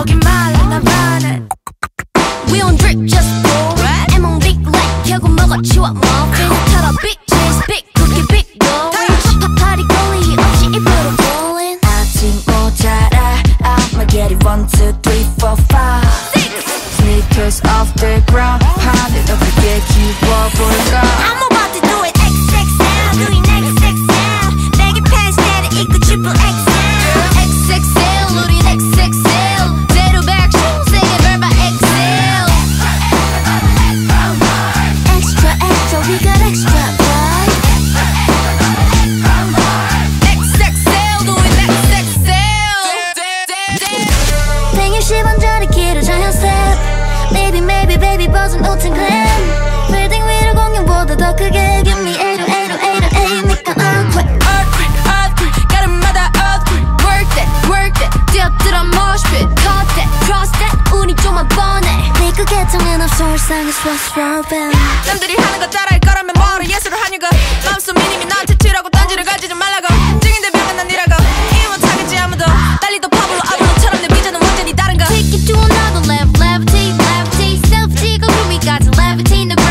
gimme 나 목이 말랐나 봐난 We on drip just pour it. M on big like 켜고 먹어 치워 muffin. 털어 big cheese big cookie big dough. 파파리 거리 없이 입으로 rolling. 아직 모자라 I'ma get it one, two, three, four, five Sneakers off the ground 판을 더 크게 키워볼까 I'm about to do it XXL. doing XXL. baggy pants 내려 입고 triple XL. XXL 우린 XXL 같은 그림 빌딩 위로 공룡보다 더 크게 Give me 808 808 니까 earthquake earthquake earthquake 가름마다 earthquake worth it worth it 뛰어들어 mosh pit cut that cross that 운이 좀만 뻔해 네 그게 정은 없어 일상은 what's wrong 남들이 하는 거 따라할 거라면 뭐로 예술을 하냐고 맘속 미님이 나한테 치라고 in the